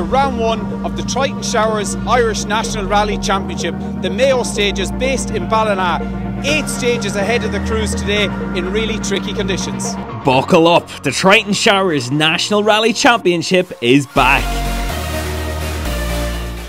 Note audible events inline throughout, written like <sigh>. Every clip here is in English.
to round one of the Triton Showers Irish National Rally Championship, the Mayo stages based in Ballina. Eight stages ahead of the crews today in really tricky conditions. Buckle up, the Triton Showers National Rally Championship is back.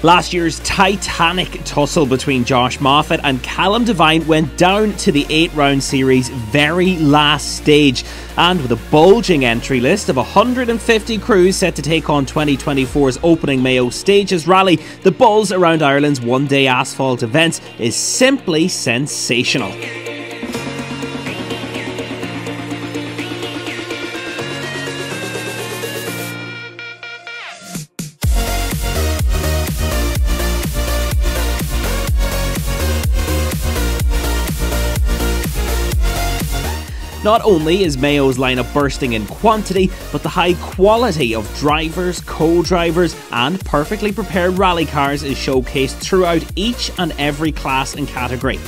Last year's titanic tussle between Josh Moffat and Callum Devine went down to the eight round series' very last stage. And with a bulging entry list of 150 crews set to take on 2024's opening Mayo Stages rally, the buzz around Ireland's one day asphalt events is simply sensational. Not only is Mayo's lineup bursting in quantity, but the high quality of drivers, co drivers, and perfectly prepared rally cars is showcased throughout each and every class and category.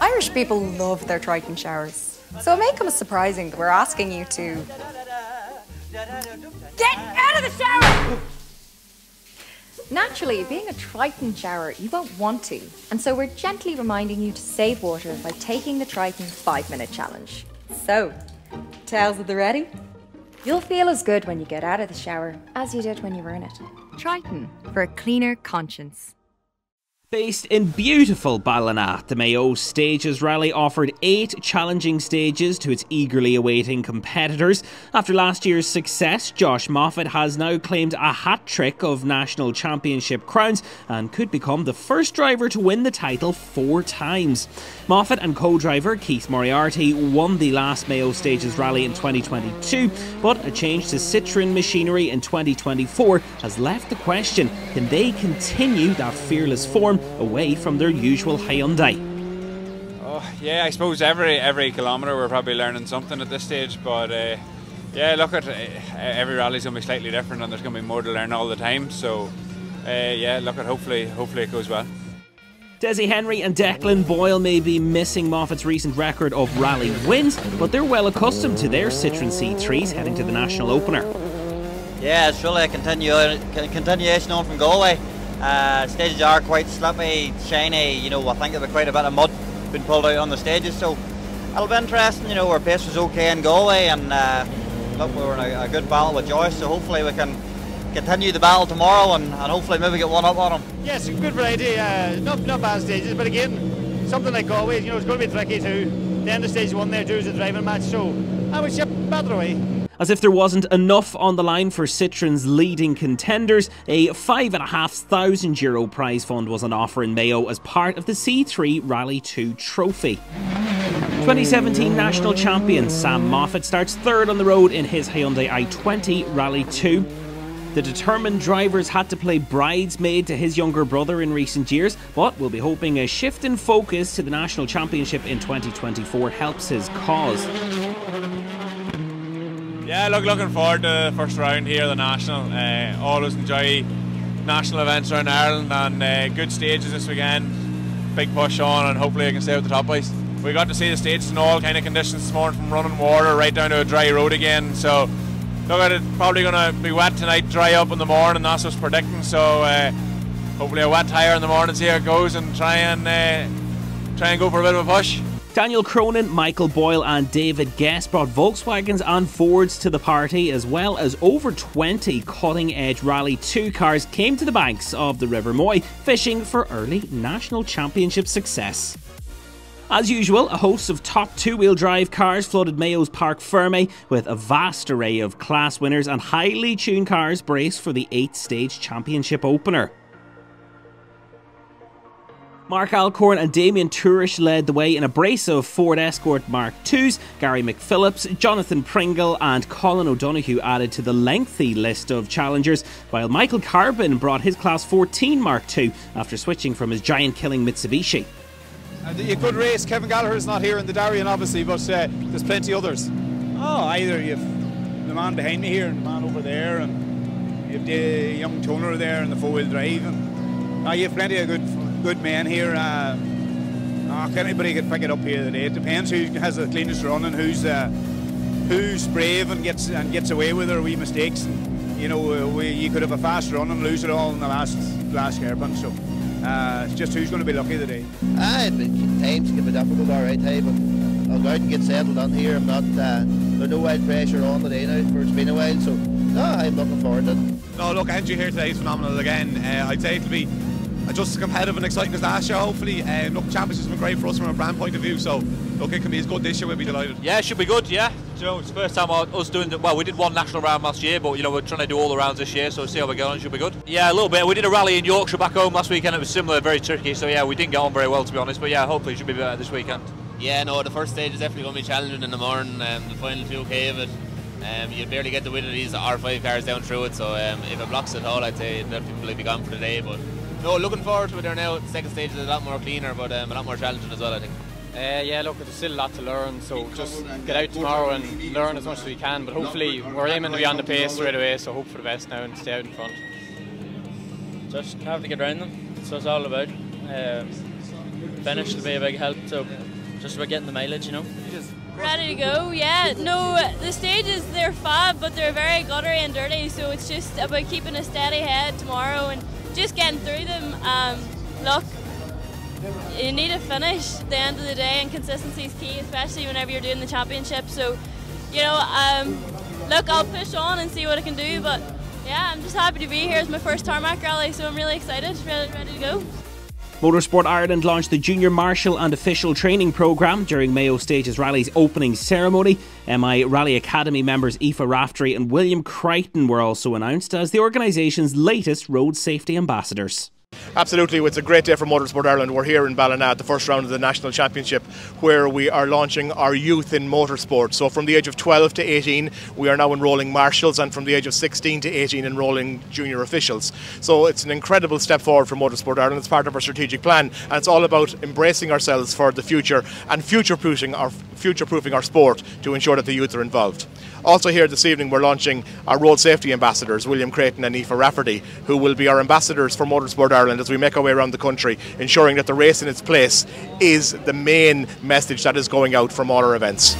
Irish people love their Triton showers. So it may come as surprising that we're asking you to get out of the shower! Naturally, being a Triton shower, you won't want to. And so we're gently reminding you to save water by taking the Triton 5 minute challenge. So, towels at the ready? You'll feel as good when you get out of the shower as you did when you were in it. Triton, for a cleaner conscience. Based in beautiful Ballina, the Mayo Stages Rally offered eight challenging stages to its eagerly awaiting competitors. After last year's success, Josh Moffat has now claimed a hat trick of national championship crowns and could become the first driver to win the title four times. Moffat and co driver Keith Moriarty won the last Mayo Stages Rally in 2022, but a change to Citroen machinery in 2024 has left the question can they continue that fearless form? Away from their usual Hyundai. Oh, yeah, I suppose every every kilometre we're probably learning something at this stage, but uh, yeah, look at uh, every rally's going to be slightly different, and there's going to be more to learn all the time. So uh, yeah, look at hopefully hopefully it goes well. Desi Henry and Declan Boyle may be missing Moffat's recent record of rally wins, but they're well accustomed to their Citroen C3s heading to the national opener. Yeah, it's really a continu continuation on from Galway. Uh, stages are quite slippy, shiny. You know, I think there'll quite a bit of mud been pulled out on the stages, so it'll be interesting. You know, our pace was okay in Galway, and uh, look, we were in a, a, good battle with Joyce, so hopefully we can continue the battle tomorrow and, and hopefully maybe get one up on him. Yes, good variety. Uh, not not bad stages, but again, something like Galway, you know, it's going to be tricky too. The end of stage one there too is a driving match, so I would ship better away. As if there wasn't enough on the line for Citroen's leading contenders, a €5,500 Euro prize fund was on offer in Mayo as part of the C3 Rally 2 trophy. 2017 national champion Sam Moffat starts third on the road in his Hyundai i20 Rally 2. The determined drivers had to play bridesmaid to his younger brother in recent years, but we'll be hoping a shift in focus to the national championship in 2024 helps his cause. Yeah, look, looking forward to the first round here, the national. Uh, always enjoy national events around Ireland and uh, good stages this weekend. Big push on, and hopefully I can stay with the top boys. We got to see the stages in all kind of conditions this morning, from running water right down to a dry road again. So, look at it, probably going to be wet tonight, dry up in the morning. That's what's predicting. So, uh, hopefully a wet tire in the morning, see how it goes, and try and uh, try and go for a bit of a push. Daniel Cronin, Michael Boyle, and David Guest brought Volkswagens and Fords to the party, as well as over 20 cutting edge Rally 2 cars came to the banks of the River Moy, fishing for early national championship success. As usual, a host of top two wheel drive cars flooded Mayo's Parc Ferme with a vast array of class winners and highly tuned cars braced for the 8th stage championship opener. Mark Alcorn and Damien Tourish led the way in a brace of Ford Escort Mark IIs. Gary McPhillips, Jonathan Pringle, and Colin O'Donoghue added to the lengthy list of challengers, while Michael Carbon brought his Class 14 Mark II after switching from his giant killing Mitsubishi. A good race. Kevin Gallagher is not here in the Darien, obviously, but uh, there's plenty others. Oh, either you've the man behind me here and the man over there, and you've the young Toner there in the four-wheel drive, and uh, you have plenty of good good men here. Uh, oh, anybody could pick it up here today. It depends who has the cleanest run and who's uh, who's brave and gets and gets away with their wee mistakes. And, you know, uh, we, you could have a fast run and lose it all in the last last hairpin. So uh, it's just who's going to be lucky today. Ah, times can be difficult, all right, hey, but I'll go out and get settled on here. I'm not, uh, there's no wild pressure on today now, for it's been a while, so no, I'm looking forward to it. No, look, entry here today is phenomenal again. Uh, I'd say it'll be just as competitive and exciting as last year, hopefully. Uh, look, Championship's been great for us from a brand point of view, so look, it can be as good this year, we'll be delighted. Yeah, it should be good, yeah. You know, it's the first time us doing the, well, we did one national round last year, but you know, we're trying to do all the rounds this year, so see how we go on, it should be good. Yeah, a little bit. We did a rally in Yorkshire back home last weekend, it was similar, very tricky, so yeah, we didn't get on very well to be honest, but yeah, hopefully it should be better this weekend. Yeah, no, the first stage is definitely going to be challenging in the morning, um, the final 2k of it. Um, you barely get the win of these R5 cars down through it, so um, if it blocks at all, I'd say definitely will be gone for the day. But no, looking forward to it there now. The second stage is a lot more cleaner, but um, a lot more challenging as well, I think. Uh, yeah, look, there's still a lot to learn, so just get out tomorrow and learn as much as we can. But hopefully, we're aiming to be on the pace straight away, so hope for the best now and stay out in front. Just have to get around them. That's what it's all about. Um, finish will be a big help, so just about getting the mileage, you know. Ready to go, yeah. No, the stages, they're fab, but they're very guttery and dirty, so it's just about keeping a steady head tomorrow and just getting through them. Um, look, you need to finish at the end of the day, and consistency is key, especially whenever you're doing the championship. So, you know, um, look, I'll push on and see what I can do, but yeah, I'm just happy to be here. It's my first tarmac rally, so I'm really excited, ready, ready to go. Motorsport Ireland launched the Junior Marshal and Official Training Programme during Mayo Stages Rally's opening ceremony. MI Rally Academy members Aoife Raftery and William Crichton were also announced as the organisation's latest road safety ambassadors. Absolutely, it's a great day for Motorsport Ireland. We're here in Ballina at the first round of the National Championship where we are launching our youth in motorsport. So from the age of 12 to 18, we are now enrolling marshals and from the age of 16 to 18 enrolling junior officials. So it's an incredible step forward for Motorsport Ireland. It's part of our strategic plan and it's all about embracing ourselves for the future and future-proofing our future-proofing our sport to ensure that the youth are involved. Also here this evening we're launching our road safety ambassadors, William Creighton and Aoife Rafferty, who will be our ambassadors for Motorsport Ireland as we make our way around the country, ensuring that the race in its place is the main message that is going out from all our events.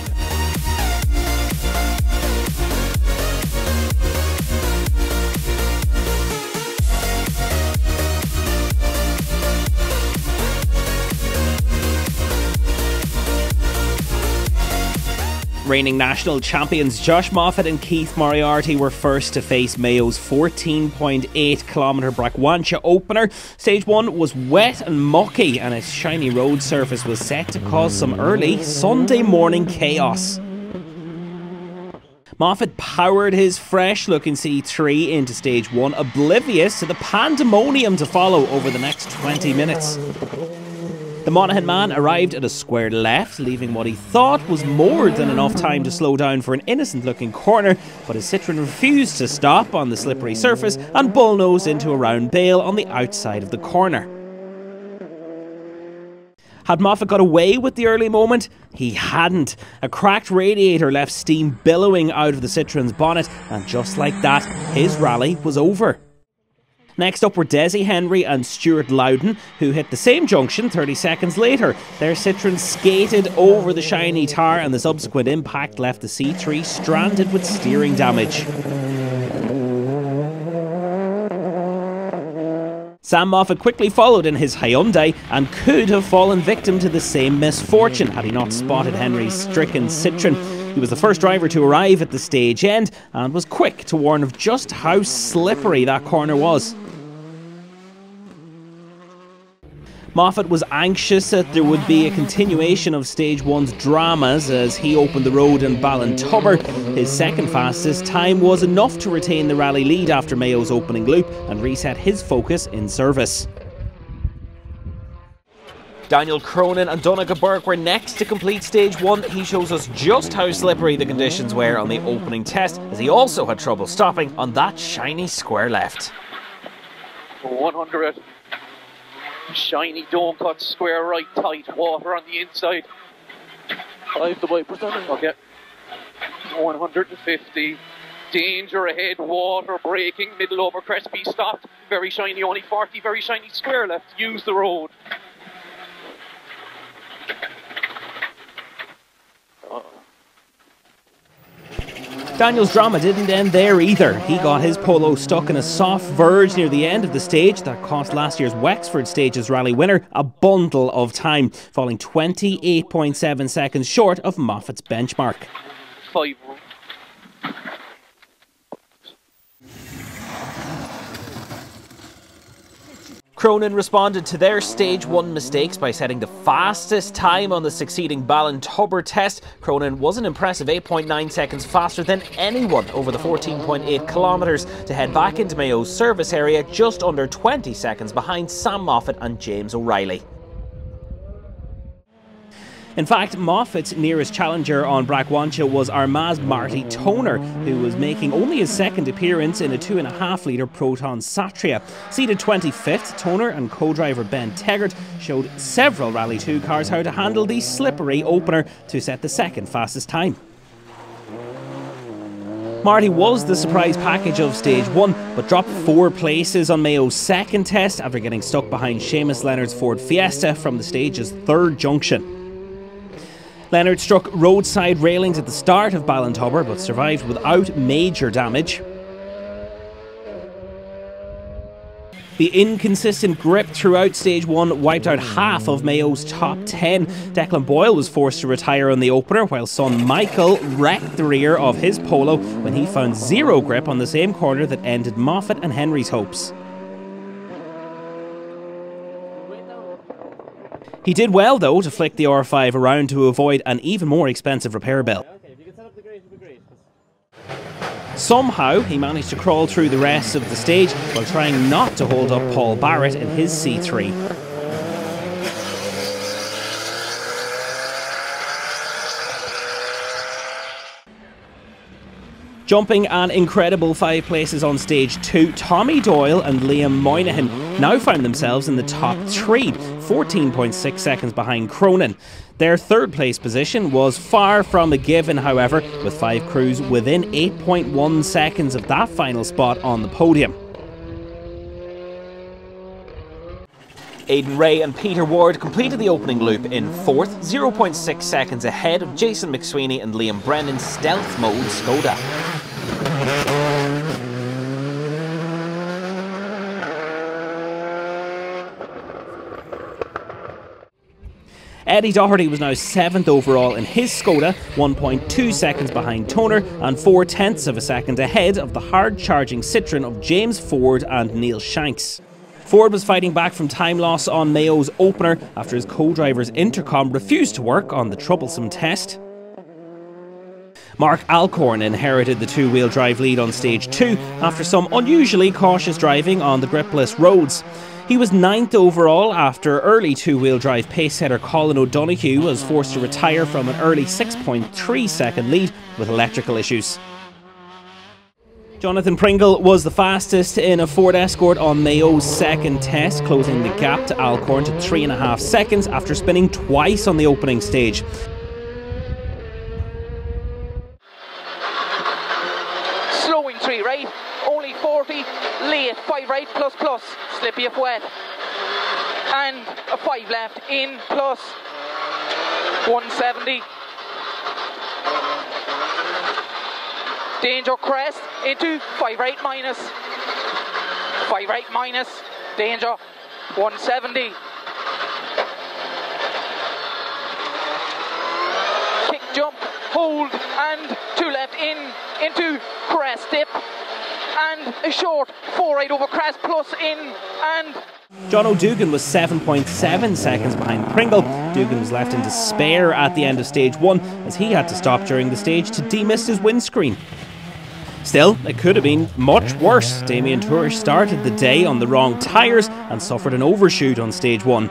Reigning national champions Josh Moffat and Keith Moriarty were first to face Mayo's 14.8 kilometre Brackwancha opener. Stage 1 was wet and mucky, and its shiny road surface was set to cause some early Sunday morning chaos. Moffat powered his fresh looking C3 into stage 1, oblivious to the pandemonium to follow over the next 20 minutes. The Monaghan man arrived at a square left, leaving what he thought was more than enough time to slow down for an innocent looking corner, but his Citroen refused to stop on the slippery surface and bullnosed into a round bale on the outside of the corner. Had Moffat got away with the early moment? He hadn't. A cracked radiator left steam billowing out of the Citroen's bonnet, and just like that, his rally was over. Next up were Desi Henry and Stuart Loudon, who hit the same junction 30 seconds later. Their Citroen skated over the shiny tar, and the subsequent impact left the C3 stranded with steering damage. Sam Moffat quickly followed in his Hyundai and could have fallen victim to the same misfortune had he not spotted Henry's stricken Citroen. He was the first driver to arrive at the stage end and was quick to warn of just how slippery that corner was. Moffat was anxious that there would be a continuation of Stage 1's dramas as he opened the road in Ballintubber. His second fastest time was enough to retain the rally lead after Mayo's opening loop and reset his focus in service. Daniel Cronin and Donnacha Burke were next to complete stage one. He shows us just how slippery the conditions were on the opening test, as he also had trouble stopping on that shiny square left. 100 shiny don't cut square right tight water on the inside. Have the white percentage. Okay. 150 Danger ahead, water breaking, middle over Crespi stopped. Very shiny, only 40, very shiny square left. Use the road. Daniel's drama didn't end there either. He got his polo stuck in a soft verge near the end of the stage that cost last year's Wexford Stages Rally winner a bundle of time, falling 28.7 seconds short of Moffat's benchmark. Five Cronin responded to their stage one mistakes by setting the fastest time on the succeeding Ballintubber test. Cronin was an impressive 8.9 seconds faster than anyone over the 14.8 kilometres to head back into Mayo's service area, just under 20 seconds behind Sam Moffat and James O'Reilly. In fact, Moffat's nearest challenger on Bracwancha was Armagh's Marty Toner, who was making only his second appearance in a 2.5 litre Proton Satria. Seated 25th, Toner and co driver Ben Teggart showed several Rally 2 cars how to handle the slippery opener to set the second fastest time. Marty was the surprise package of stage one, but dropped four places on Mayo's second test after getting stuck behind Seamus Leonard's Ford Fiesta from the stage's third junction. Leonard struck roadside railings at the start of Ballintubber but survived without major damage. The inconsistent grip throughout stage one wiped out half of Mayo's top 10. Declan Boyle was forced to retire on the opener, while son Michael wrecked the rear of his polo when he found zero grip on the same corner that ended Moffat and Henry's hopes. He did well, though, to flick the R5 around to avoid an even more expensive repair bill. Somehow, he managed to crawl through the rest of the stage while trying not to hold up Paul Barrett in his C3. Jumping an incredible five places on stage two, Tommy Doyle and Liam Moynihan now found themselves in the top three, 14.6 seconds behind Cronin. Their third place position was far from a given, however, with five crews within 8.1 seconds of that final spot on the podium. Aidan Ray and Peter Ward completed the opening loop in fourth, 0.6 seconds ahead of Jason McSweeney and Liam Brennan's stealth mode Skoda. Eddie Doherty was now 7th overall in his Skoda, 1.2 seconds behind Toner and 4 tenths of a second ahead of the hard charging Citroen of James Ford and Neil Shanks. Ford was fighting back from time loss on Mayo's opener after his co-driver's intercom refused to work on the troublesome test. Mark Alcorn inherited the two-wheel drive lead on stage 2 after some unusually cautious driving on the gripless roads. He was ninth overall after early two-wheel drive pace setter Colin O'Donoghue was forced to retire from an early 6.3 second lead with electrical issues. Jonathan Pringle was the fastest in a Ford Escort on Mayo's second test, closing the gap to Alcorn to three and a half seconds after spinning twice on the opening stage. Slowing three right, only 40, late, five right, plus plus, slippy if wet. And a five left, in, plus, 170. Danger crest into 5 right minus. 5 right minus. Danger 170. Kick jump, hold, and 2 left in into crest dip. And a short 4 right over crest plus in and John O'Dugan was 7.7 seconds behind Pringle. Dugan was left in despair at the end of stage one as he had to stop during the stage to demist his windscreen. Still, it could have been much worse. Damien Tourish started the day on the wrong tyres and suffered an overshoot on stage one.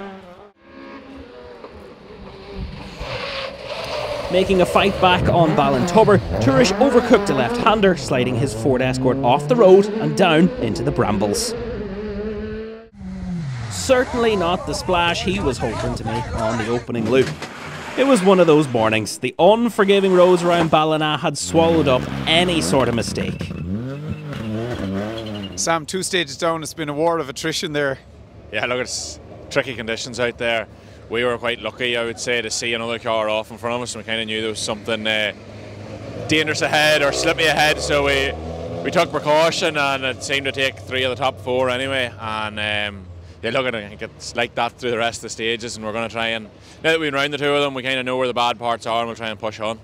Making a fight back on Ballintubber, Tourish overcooked a left-hander, sliding his Ford Escort off the road and down into the brambles. Certainly not the splash he was hoping to make on the opening loop. It was one of those mornings. The unforgiving roads around Ballina had swallowed up any sort of mistake. Sam, two stages down, it's been a war of attrition there. Yeah, look, it's tricky conditions out there. We were quite lucky, I would say, to see another car off in front of us, and we kind of knew there was something uh, dangerous ahead or slippy ahead, so we we took precaution, and it seemed to take three of the top four anyway. And um, yeah, look, I think it's like that through the rest of the stages, and we're going to try and now that we've been round the two of them, we kind of know where the bad parts are, and we'll try and push on.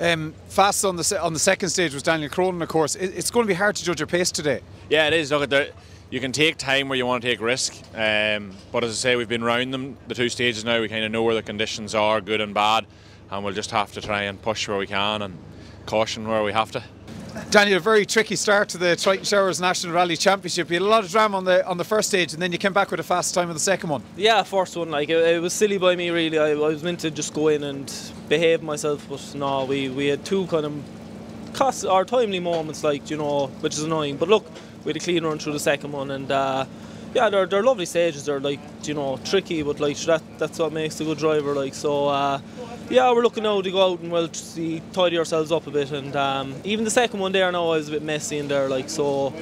Um, fast on the se- on the second stage was Daniel Cronin, of course. It, it's going to be hard to judge your pace today. Yeah, it is. Look, there, you can take time where you want to take risk, um, but as I say, we've been round them the two stages now. We kind of know where the conditions are, good and bad, and we'll just have to try and push where we can and caution where we have to. Daniel, a very tricky start to the Triton Showers National Rally Championship. You had a lot of drama on the on the first stage, and then you came back with a fast time on the second one. Yeah, first one, like it, it was silly by me really. I, I, was meant to just go in and behave myself, but no, we, we had two kind of cost our timely moments, like you know, which is annoying. But look, we had a clean run through the second one, and uh, yeah, they're, they're lovely stages. They're like you know tricky, but like that that's what makes a good driver. Like so, uh, yeah, we're looking now to go out and well see tidy ourselves up a bit, and um, even the second one there now was a bit messy in there. Like so,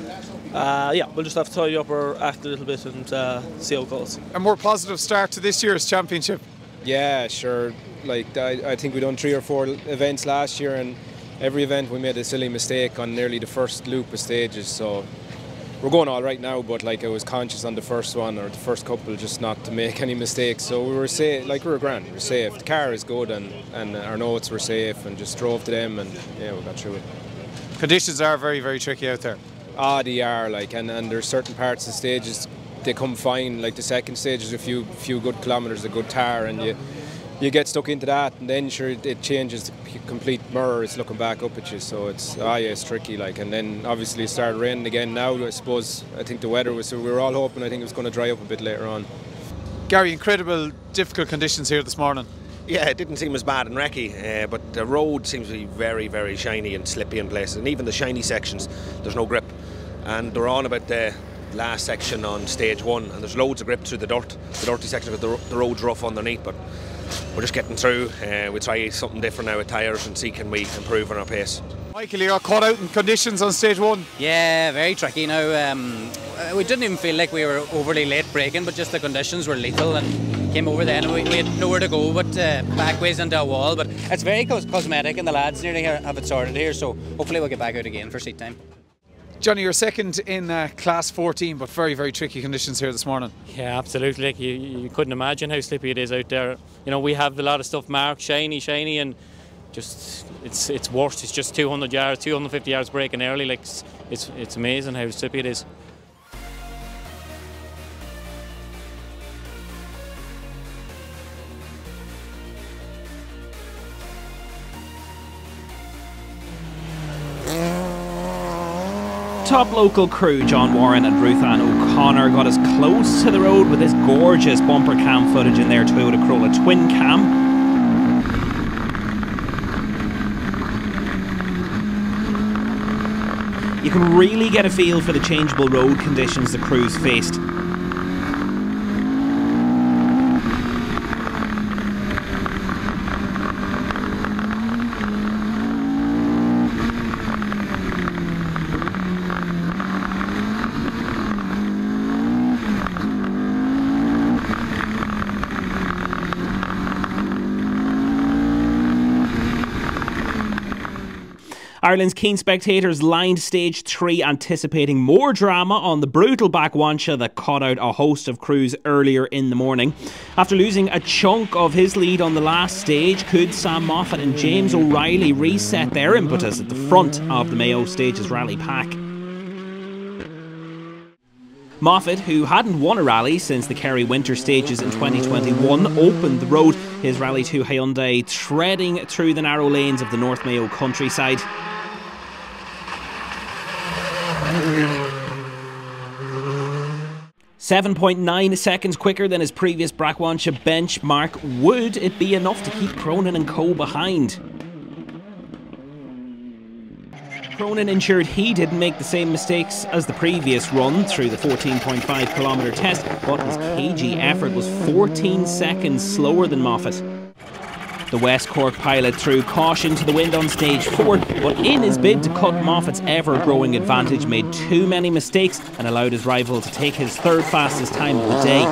uh, yeah, we'll just have to tidy up our act a little bit and uh, see how it goes. A more positive start to this year's championship. Yeah, sure. Like I, I think we done three or four events last year, and every event we made a silly mistake on nearly the first loop of stages. So we're going all right now, but like I was conscious on the first one or the first couple just not to make any mistakes. So we were safe, like we were grand, we were safe. The car is good and, and our notes were safe and just drove to them and yeah, we got through it. Conditions are very, very tricky out there. Ah, they are like, and, and there's certain parts of stages they come fine. Like the second stage is a few few good kilometres, a good tar, and you you get stuck into that, and then sure it changes the complete mirror. It's looking back up at you, so it's ah yeah, it's tricky. Like, and then obviously it started raining again. Now I suppose I think the weather was. So we were all hoping. I think it was going to dry up a bit later on. Gary, incredible difficult conditions here this morning. Yeah, it didn't seem as bad in Recce, uh, but the road seems to be very, very shiny and slippy in places. And even the shiny sections, there's no grip. And they're on about the last section on stage one, and there's loads of grip through the dirt, the dirty section, because the, the road's rough underneath. But we're just getting through. Uh, we try something different now with tyres and see can we improve on our pace. Michael, you got caught out in conditions on stage one. Yeah, very tricky now. Um, we didn't even feel like we were overly late braking, but just the conditions were lethal and came over then. We, we had nowhere to go but uh, backways into a wall. But it's very cosmetic, and the lads nearly have it sorted here. So hopefully we'll get back out again for seat time. Johnny, you're second in uh, class 14, but very, very tricky conditions here this morning. Yeah, absolutely. Like you, you couldn't imagine how slippy it is out there. You know, we have a lot of stuff marked shiny, shiny, and just it's it's worse. It's just 200 yards, 250 yards breaking early. Like it's it's, it's amazing how slippy it is. Top local crew John Warren and Ruth Ann O'Connor got as close to the road with this gorgeous bumper cam footage in their Toyota Corolla twin cam. You can really get a feel for the changeable road conditions the crews faced. Ireland's keen spectators lined stage three, anticipating more drama on the brutal Backwansha that caught out a host of crews earlier in the morning. After losing a chunk of his lead on the last stage, could Sam Moffat and James O'Reilly reset their impetus at the front of the Mayo Stages rally pack? Moffat, who hadn't won a rally since the Kerry Winter Stages in 2021, opened the road, his Rally 2 Hyundai treading through the narrow lanes of the North Mayo countryside. Seven point nine seconds quicker than his previous Backwansha benchmark. Would it be enough to keep Cronin and Co behind? Cronin ensured he didn't make the same mistakes as the previous run through the 14.5 kilometre test, but his cagey effort was 14 seconds slower than Moffat. The West Cork pilot threw caution to the wind on stage four, but in his bid to cut Moffat's ever growing advantage, made too many mistakes and allowed his rival to take his third fastest time of the day.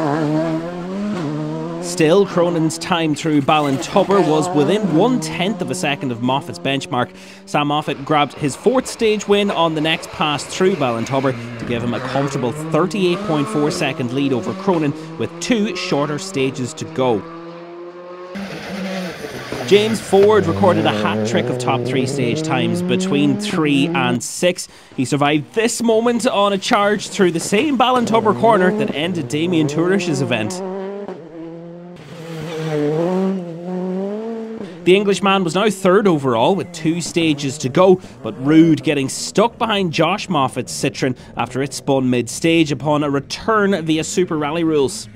Still, Cronin's time through Ballintubber was within one tenth of a second of Moffat's benchmark. Sam Moffat grabbed his fourth stage win on the next pass through Ballintubber to give him a comfortable 38.4 second lead over Cronin with two shorter stages to go. James Ford recorded a hat trick of top three stage times between three and six. He survived this moment on a charge through the same Ballintubber corner that ended Damien Tourish's event. The Englishman was now third overall with two stages to go, but Rude getting stuck behind Josh Moffat's Citroen after it spun mid stage upon a return via Super Rally rules.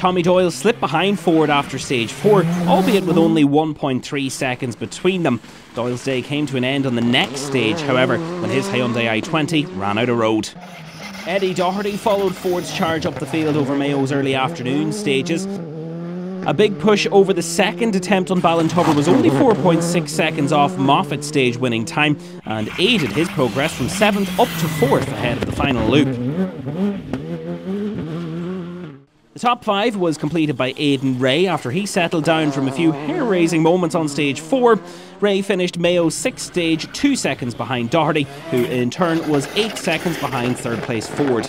Tommy Doyle slipped behind Ford after stage 4, albeit with only 1.3 seconds between them. Doyle's day came to an end on the next stage, however, when his Hyundai i20 ran out of road. Eddie Doherty followed Ford's charge up the field over Mayo's early afternoon stages. A big push over the second attempt on Ballintubber was only 4.6 seconds off Moffat's stage winning time and aided his progress from 7th up to 4th ahead of the final loop. Top five was completed by Aidan Ray after he settled down from a few hair raising moments on stage four. Ray finished Mayo's sixth stage two seconds behind Doherty, who in turn was eight seconds behind third place Ford.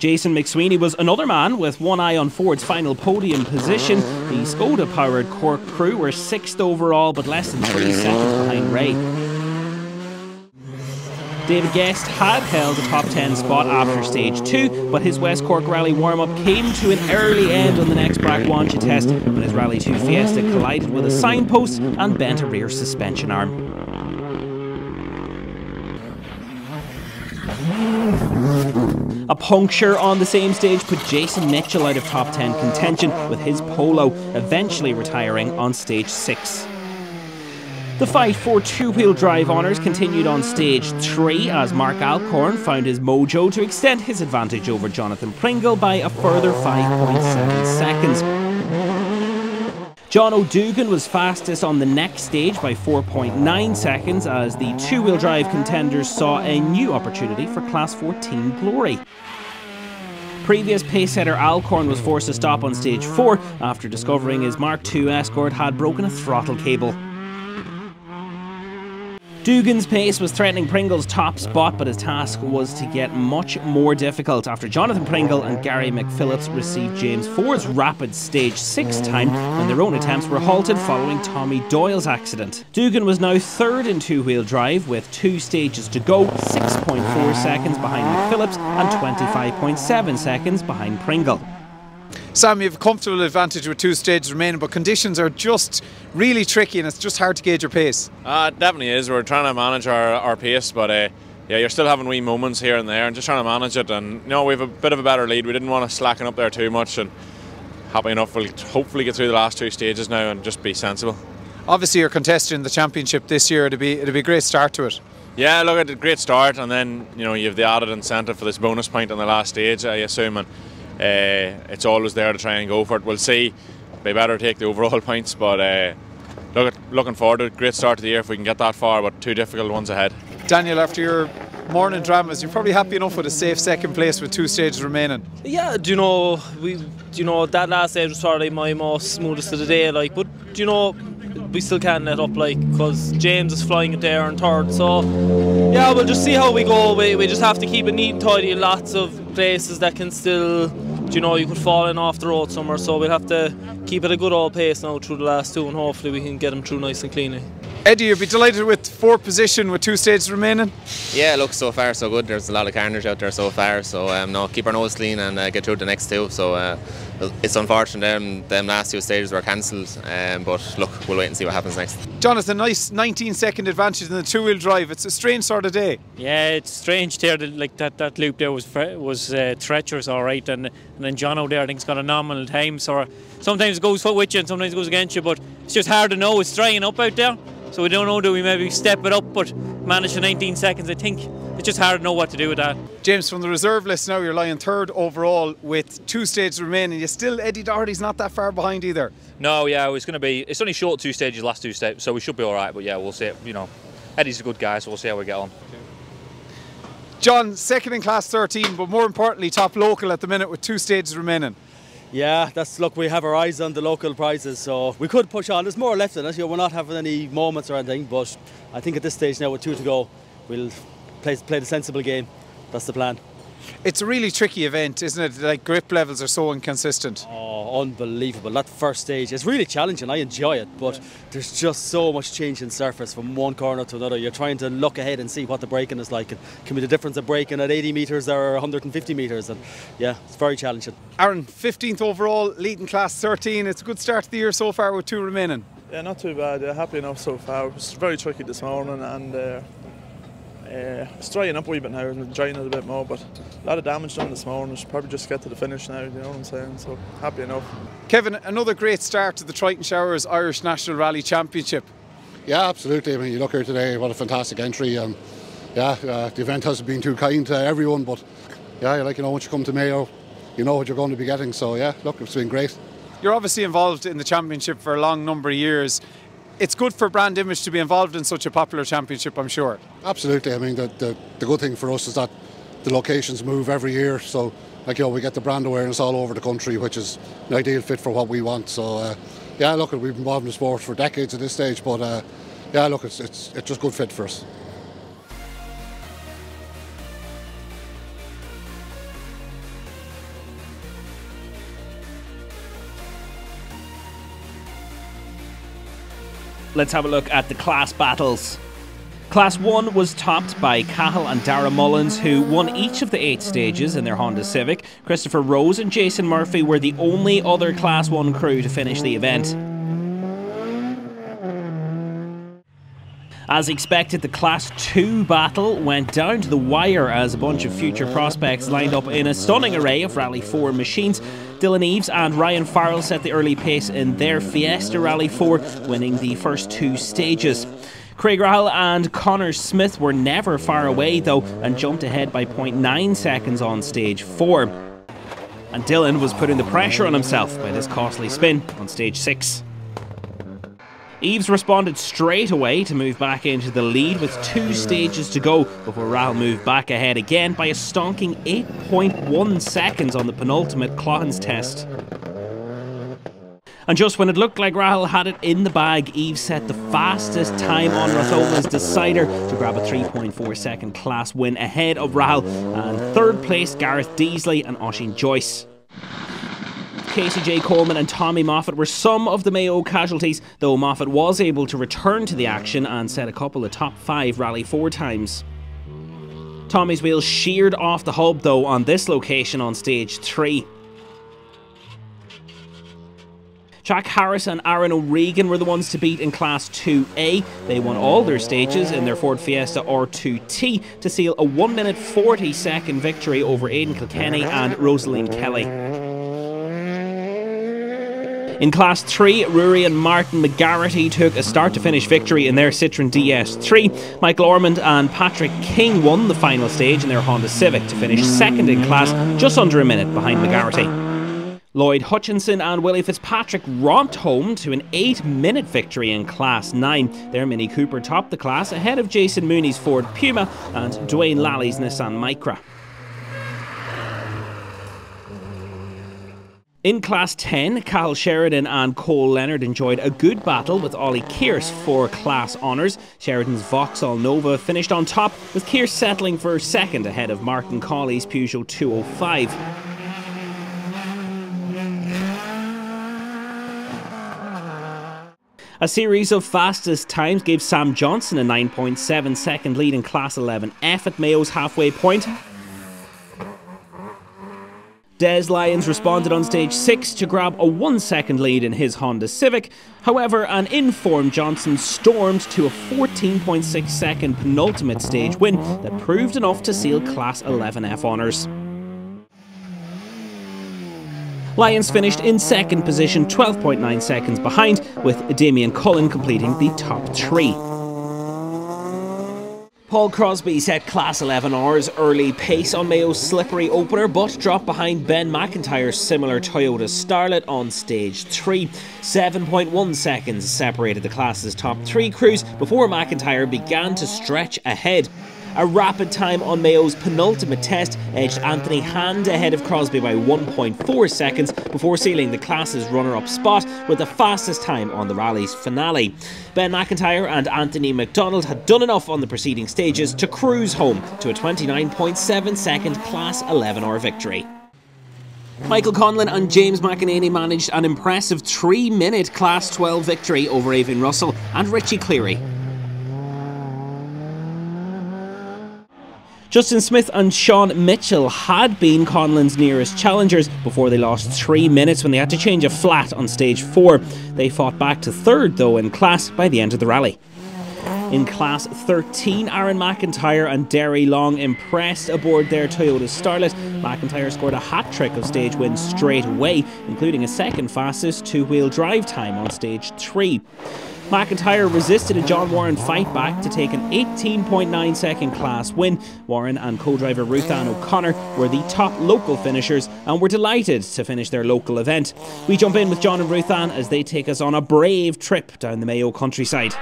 Jason McSweeney was another man with one eye on Ford's final podium position. The Skoda powered Cork crew were sixth overall, but less than three seconds behind Ray. David Guest had held a top 10 spot after stage 2, but his West Cork Rally warm up came to an early end on the next Brackwancha test when his Rally 2 Fiesta collided with a signpost and bent a rear suspension arm. A puncture on the same stage put Jason Mitchell out of top 10 contention with his polo, eventually retiring on stage 6. The fight for two-wheel drive honours continued on stage 3 as Mark Alcorn found his mojo to extend his advantage over Jonathan Pringle by a further 5.7 seconds. John O'Dugan was fastest on the next stage by 4.9 seconds as the two-wheel drive contenders saw a new opportunity for Class 14 glory. Previous pace setter Alcorn was forced to stop on stage 4 after discovering his Mark II Escort had broken a throttle cable. Dugan's pace was threatening Pringle's top spot, but his task was to get much more difficult after Jonathan Pringle and Gary McPhillips received James Ford's rapid stage 6 time when their own attempts were halted following Tommy Doyle's accident. Dugan was now third in two wheel drive with two stages to go, 6.4 seconds behind McPhillips and 25.7 seconds behind Pringle. Sam, you have a comfortable advantage with two stages remaining, but conditions are just really tricky and it's just hard to gauge your pace. Uh, it definitely is. We're trying to manage our, our pace, but uh, yeah, you're still having wee moments here and there and just trying to manage it. And you know, we have a bit of a better lead. We didn't want to slacken up there too much and happy enough we'll hopefully get through the last two stages now and just be sensible. Obviously, you're contesting the championship this year. It'll be it'll be a great start to it. Yeah, look, at a great start, and then you know you have the added incentive for this bonus point on the last stage, I assume, and it's always there to try and go for it. We'll see. Be better take the overall <laughs> points, but uh, look, looking forward to a great start to the year if we can get that far, but two difficult ones ahead. Daniel, after your morning dramas, you're probably happy enough with a safe second place with two stages remaining. Yeah, do you know we, do you know that last stage was probably my most smoothest of the day, like, but do you know we still can't let up, like, because James is flying it there in third. So, yeah, we'll just see how we go. We, we just have to keep it neat and tidy. Lots of places that can still, you know, you could fall in off the road somewhere. So we'll have to keep it a good old pace now through the last two, and hopefully we can get them through nice and cleanly. Eddie, you'll be delighted with fourth position with two stages remaining. Yeah, look, so far so good. There's a lot of carnage out there so far, so um, no, keep our nose clean and uh, get through the next two. So uh, it's unfortunate them, them last two stages were cancelled, um, but look, we'll wait and see what happens next. Jonathan, nice 19 second advantage in the two wheel drive. It's a strange sort of day. Yeah, it's strange there. That, like that, that loop there was was uh, treacherous, all right, and and then John out there I think has got a nominal time. So sometimes it goes with you and sometimes it goes against you, but it's just hard to know. It's drying up out there. So we don't know, do we maybe step it up, but manage the 19 seconds? I think it's just hard to know what to do with that. James, from the reserve list now, you're lying third overall with two stages remaining. You still, Eddie Doherty's not that far behind either. No, yeah, it's going to be, it's only short two stages, last two stages, so we should be all right, but yeah, we'll see. You know, Eddie's a good guy, so we'll see how we get on. John, second in class 13, but more importantly, top local at the minute with two stages remaining. Yeah, that's look. We have our eyes on the local prizes, so we could push on. There's more left in us. We're not having any moments or anything, but I think at this stage now, with two to go, we'll play play the sensible game. That's the plan. It's a really tricky event, isn't it? Like grip levels are so inconsistent. Oh, unbelievable! That first stage is really challenging. I enjoy it, but yeah. there's just so much change in surface from one corner to another. You're trying to look ahead and see what the braking is like. It can be the difference of braking at 80 metres or 150 metres, and yeah, it's very challenging. Aaron, 15th overall, leading class 13. It's a good start to the year so far with two remaining. Yeah, not too bad. Yeah, happy enough so far. It was very tricky this morning, and. Uh, uh, it's drying up a wee bit now, I'm drying it a bit more, but a lot of damage done this morning. Should probably just get to the finish now, you know what I'm saying? So happy enough. Kevin, another great start to the Triton Showers Irish National Rally Championship. Yeah, absolutely. I mean, you look here today, what a fantastic entry. Um, yeah, uh, the event hasn't been too kind to everyone, but yeah, like you know, once you come to Mayo, you know what you're going to be getting. So yeah, look, it's been great. You're obviously involved in the championship for a long number of years it's good for brand image to be involved in such a popular championship, I'm sure. Absolutely. I mean, the, the, the good thing for us is that the locations move every year. So, like, you know, we get the brand awareness all over the country, which is an ideal fit for what we want. So, uh, yeah, look, we've been involved in the sport for decades at this stage, but uh, yeah, look, it's, it's, it's just good fit for us. Let's have a look at the class battles. Class 1 was topped by Cahill and Dara Mullins, who won each of the eight stages in their Honda Civic. Christopher Rose and Jason Murphy were the only other Class 1 crew to finish the event. As expected, the Class 2 battle went down to the wire as a bunch of future prospects lined up in a stunning array of Rally 4 machines. Dylan Eves and Ryan Farrell set the early pace in their Fiesta Rally 4, winning the first two stages. Craig Rahal and Connor Smith were never far away though and jumped ahead by 0.9 seconds on stage 4. And Dylan was putting the pressure on himself by this costly spin on stage 6. Eves responded straight away to move back into the lead with two stages to go before Rahal moved back ahead again by a stonking 8.1 seconds on the penultimate Clohans test. And just when it looked like Rahal had it in the bag, Eve set the fastest time on Rathova's decider to grab a 3.4 second class win ahead of Rahal and third place Gareth Deasley and Oshin Joyce. Casey J. Coleman and Tommy Moffat were some of the Mayo casualties, though Moffat was able to return to the action and set a couple of top five Rally 4 times. Tommy's wheel sheared off the hub though on this location on stage 3. Jack Harris and Aaron O'Regan were the ones to beat in Class 2A. They won all their stages in their Ford Fiesta R2T to seal a 1 minute 40 second victory over Aidan Kilkenny and Rosaline Kelly. In Class 3, Rory and Martin McGarity took a start to finish victory in their Citroen DS3. Michael Ormond and Patrick King won the final stage in their Honda Civic to finish second in class, just under a minute behind McGarity. Lloyd Hutchinson and Willie Fitzpatrick romped home to an 8 minute victory in Class 9. Their Mini Cooper topped the class ahead of Jason Mooney's Ford Puma and Dwayne Lally's Nissan Micra. In Class 10, Cal Sheridan and Cole Leonard enjoyed a good battle with Ollie Kearse for Class Honours. Sheridan's Vauxhall Nova finished on top, with Kearse settling for second ahead of Martin Colley's Peugeot 205. A series of fastest times gave Sam Johnson a 9.7 second lead in Class 11F at Mayo's halfway point. Des Lyons responded on stage 6 to grab a 1 second lead in his Honda Civic. However, an informed Johnson stormed to a 14.6 second penultimate stage win that proved enough to seal Class 11F honours. Lyons finished in second position, 12.9 seconds behind, with Damien Cullen completing the top three. Paul Crosby set Class 11 R's early pace on Mayo's slippery opener, but dropped behind Ben McIntyre's similar Toyota Starlet on stage 3. 7.1 seconds separated the class's top three crews before McIntyre began to stretch ahead. A rapid time on Mayo's penultimate test edged Anthony Hand ahead of Crosby by 1.4 seconds before sealing the class's runner up spot with the fastest time on the rally's finale. Ben McIntyre and Anthony McDonald had done enough on the preceding stages to cruise home to a 29.7 second Class 11R victory. Michael Conlon and James McEnany managed an impressive three minute Class 12 victory over Avian Russell and Richie Cleary. Justin Smith and Sean Mitchell had been Conlon's nearest challengers before they lost three minutes when they had to change a flat on stage four. They fought back to third, though, in class by the end of the rally. In Class 13, Aaron McIntyre and Derry Long impressed aboard their Toyota Starlet. McIntyre scored a hat trick of stage wins straight away, including a second fastest two wheel drive time on stage 3. McIntyre resisted a John Warren fight back to take an 18.9 second class win. Warren and co driver Ruth Ann O'Connor were the top local finishers and were delighted to finish their local event. We jump in with John and Ruth Ann as they take us on a brave trip down the Mayo countryside.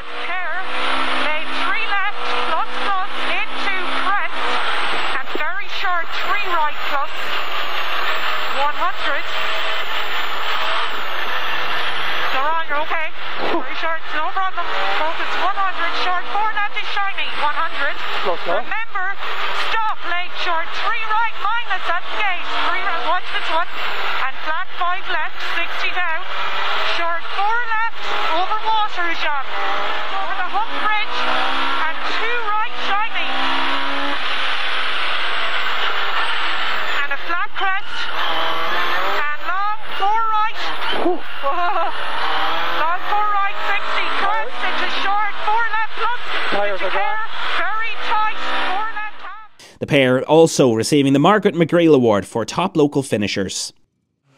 Remember, stop late short, three right minus at the gate, three right, watch this one, and flat five left, 60 down, short four left, over water, John, the hook bridge, and two right shiny, and a flat crest, and long four right, long four right, 60, crest into short, four left plus, Tires are gone. very tight, four left. The pair also receiving the Margaret McGreal Award for top local finishers.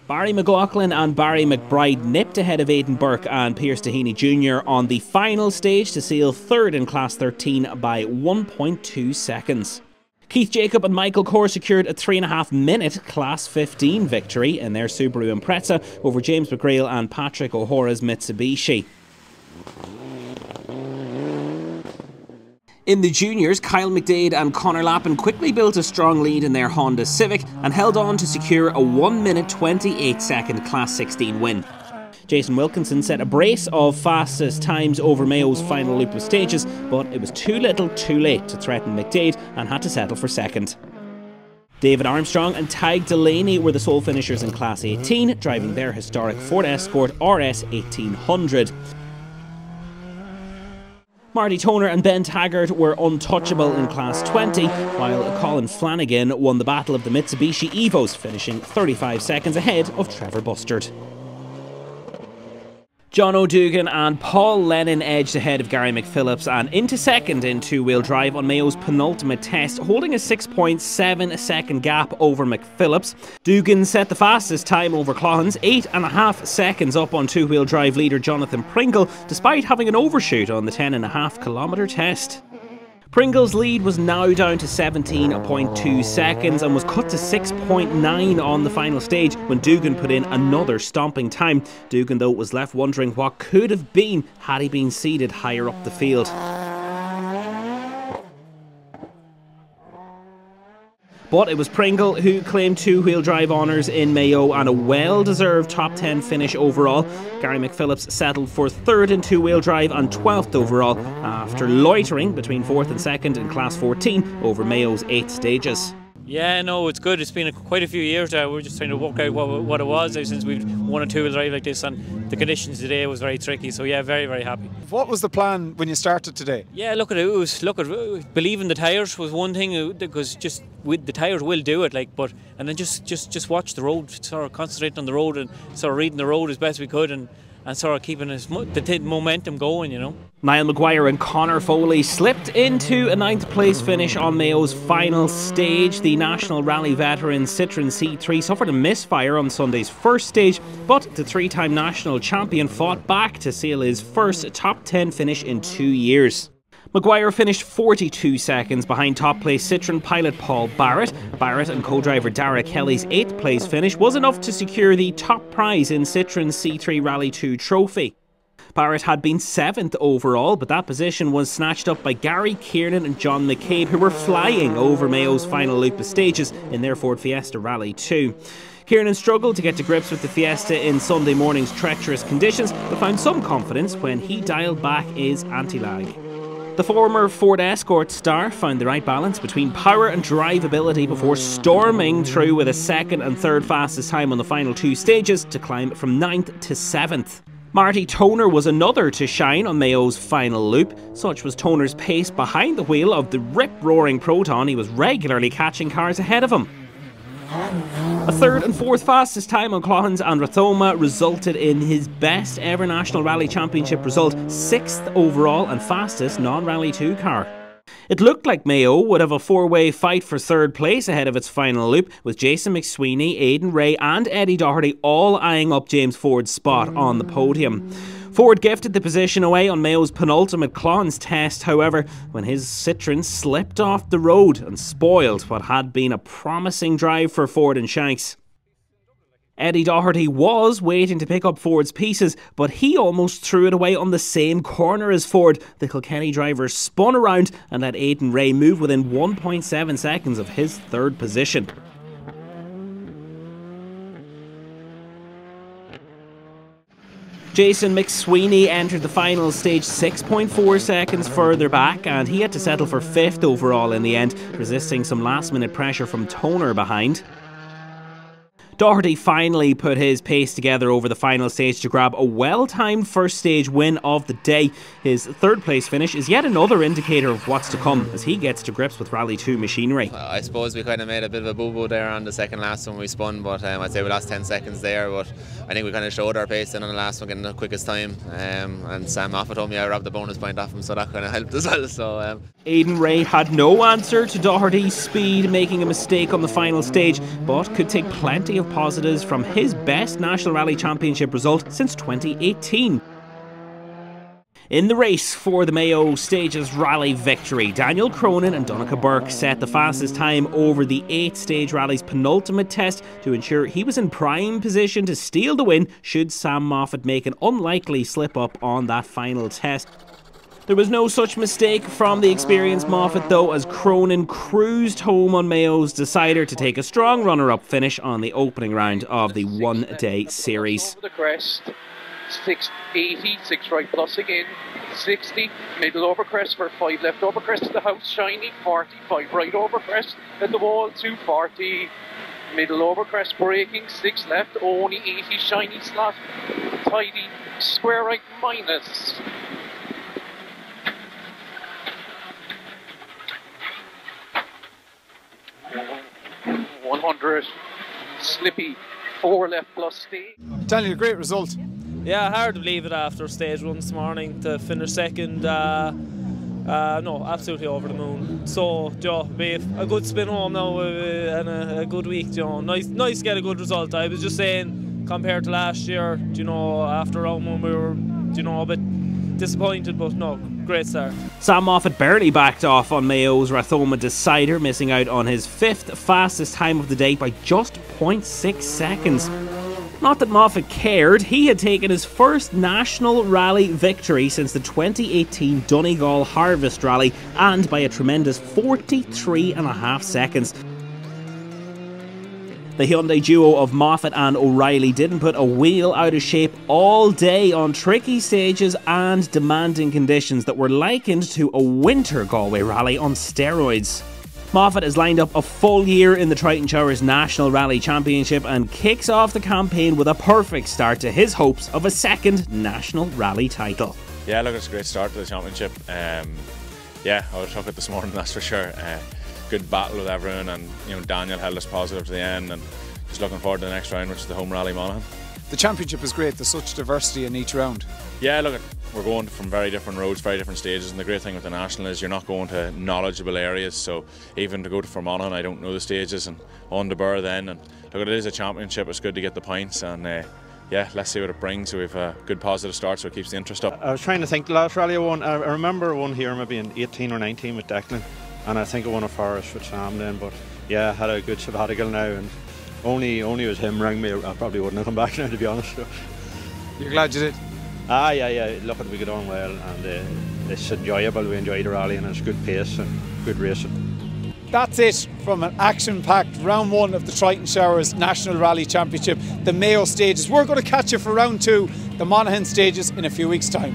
Barry McLaughlin and Barry McBride nipped ahead of Aidan Burke and Pierce Dehaney Jr. on the final stage to seal third in Class 13 by 1.2 seconds. Keith Jacob and Michael Core secured a 3.5 minute Class 15 victory in their Subaru Impreza over James McGrail and Patrick O'Hora's Mitsubishi. In the juniors, Kyle McDade and Connor Lappin quickly built a strong lead in their Honda Civic and held on to secure a 1 minute 28 second Class 16 win. Jason Wilkinson set a brace of fastest times over Mayo's final loop of stages, but it was too little too late to threaten McDade and had to settle for second. David Armstrong and Tig Delaney were the sole finishers in Class 18, driving their historic Ford Escort RS 1800. Marty Toner and Ben Taggart were untouchable in Class 20, while Colin Flanagan won the battle of the Mitsubishi Evos, finishing 35 seconds ahead of Trevor Bustard. John O'Dugan and Paul Lennon edged ahead of Gary McPhillips and into second in two wheel drive on Mayo's penultimate test, holding a 6.7 second gap over McPhillips. Dugan set the fastest time over Clohans, eight and a half seconds up on two wheel drive leader Jonathan Pringle, despite having an overshoot on the 10 and a half kilometre test. Pringle's lead was now down to 17.2 seconds and was cut to 6.9 on the final stage when Dugan put in another stomping time. Dugan, though, was left wondering what could have been had he been seated higher up the field. But it was Pringle who claimed two wheel drive honours in Mayo and a well deserved top 10 finish overall. Gary McPhillips settled for third in two wheel drive and 12th overall after loitering between fourth and second in Class 14 over Mayo's eight stages. Yeah, no, it's good. It's been a, quite a few years now. We're just trying to work out what, what it was since we've won a two-wheel drive like this, and the conditions today was very tricky. So yeah, very very happy. What was the plan when you started today? Yeah, look at it. it was look at believing the tires was one thing uh, because just with the tires will do it. Like, but and then just just just watch the road, sort of concentrate on the road and sort of reading the road as best we could and and sort of keeping his, the momentum going, you know. Niall Maguire and Connor Foley slipped into a ninth place finish on Mayo's final stage. The National Rally veteran Citroen C3 suffered a misfire on Sunday's first stage, but the three time national champion fought back to seal his first top 10 finish in two years. Maguire finished 42 seconds behind top place Citroen pilot Paul Barrett. Barrett and co-driver Dara Kelly's 8th place finish was enough to secure the top prize in Citroen's C3 Rally 2 trophy. Barrett had been 7th overall, but that position was snatched up by Gary Kiernan and John McCabe, who were flying over Mayo's final loop of stages in their Ford Fiesta Rally 2. Kiernan struggled to get to grips with the Fiesta in Sunday morning's treacherous conditions, but found some confidence when he dialed back his anti-lag. The former Ford Escort star found the right balance between power and drivability before storming through with a second and third fastest time on the final two stages to climb from 9th to 7th. Marty Toner was another to shine on Mayo's final loop. Such was Toner's pace behind the wheel of the rip-roaring Proton. He was regularly catching cars ahead of him. A third and fourth fastest time on Cloughon's and Rathoma resulted in his best ever National Rally Championship result, sixth overall and fastest non Rally 2 car. It looked like Mayo would have a four way fight for third place ahead of its final loop, with Jason McSweeney, Aidan Ray, and Eddie Doherty all eyeing up James Ford's spot on the podium. Ford gifted the position away on Mayo's penultimate Cloughon's test, however, when his Citroen slipped off the road and spoiled what had been a promising drive for Ford and Shanks. Eddie Doherty was waiting to pick up Ford's pieces, but he almost threw it away on the same corner as Ford. The Kilkenny driver spun around and let Aidan Ray move within 1.7 seconds of his third position. Jason McSweeney entered the final stage 6.4 seconds further back, and he had to settle for fifth overall in the end, resisting some last minute pressure from Toner behind. Doherty finally put his pace together over the final stage to grab a well timed first stage win of the day. His third place finish is yet another indicator of what's to come as he gets to grips with Rally 2 machinery. I suppose we kind of made a bit of a boo boo there on the second last one we spun, but um, I'd say we lost 10 seconds there. But I think we kind of showed our pace then on the last one, getting the quickest time. Um, and Sam Moffett told me I robbed the bonus point off him, so that kind of <laughs> helped as well. So um. Aidan Ray had no answer to Doherty's speed, making a mistake on the final stage, but could take plenty of positives from his best National Rally Championship result since 2018. In the race for the Mayo Stages Rally victory, Daniel Cronin and Donncha Burke set the fastest time over the 8 stage rally's penultimate test to ensure he was in prime position to steal the win should Sam Moffett make an unlikely slip up on that final test. There was no such mistake from the experienced Moffett, though, as Cronin cruised home on Mayo's decider to take a strong runner up finish on the opening round of the one day series. The crest, 680, 6 right plus again, 60, middle over crest for 5 left over crest to the house, shiny, 45 right over crest at the wall, 240. Middle over crest breaking, 6 left, only 80 shiny slot, tidy, square right minus 100. Slippy, four left plus stage. Daniel, great result. Yeah, hard to believe it after stage one this morning to finish second. Uh, uh, no, absolutely over the moon. So, Joe, be a good spin home now uh, and a, a, good week. You know, nice, nice to get a good result. I was just saying, compared to last year, you know, after round one we were, you know, a bit disappointed, but no, Great start. Sam Moffett barely backed off on Mayo's Rathoma decider, missing out on his fifth fastest time of the day by just 0.6 seconds. Not that Moffett cared, he had taken his first national rally victory since the 2018 Donegal Harvest Rally and by a tremendous 43 and a half seconds. The Hyundai duo of Moffett and O'Reilly didn't put a wheel out of shape all day on tricky stages and demanding conditions that were likened to a winter Galway rally on steroids. Moffett has lined up a full year in the Triton Showers National Rally Championship and kicks off the campaign with a perfect start to his hopes of a second national rally title. Yeah, look, it's a great start to the championship. Um, yeah, I was it this morning, that's for sure. Uh, good battle with everyone, and you know Daniel held us positive to the end, and just looking forward to the next round, which is the home rally Monaghan. The championship is great. There's such diversity in each round. Yeah, look, we're going from very different roads, very different stages, and the great thing with the national is you're not going to knowledgeable areas. So even to go to Fermanagh, I don't know the stages, and on the Birr then, and look, it is a championship. It's good to get the points, and uh, yeah, let's see what it brings. We've a good positive start, so it keeps the interest up. I was trying to think the last rally I won. I remember one here maybe in 18 or 19 with Declan, and I think I won a Forest with Sam then. But yeah, I had a good sabbatical now, and only only was him rang me. I probably wouldn't have come back <laughs> now, to be honest. You're glad you did? Ah, yeah, yeah. Look, we get on well, and uh, it's enjoyable. We enjoy the rally, and it's good pace and good racing. That's it from an action packed round one of the Triton Showers National Rally Championship, the Mayo stages. We're going to catch you for round two, the Monaghan stages, in a few weeks' time.